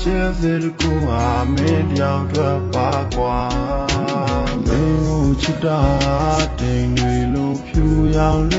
ချစ်စစ်တကူဟာမင်းတယောက်ထွက်ပါကွာမင်းကိုချစ်တာတိမ်တွေလိုဖြူရောင်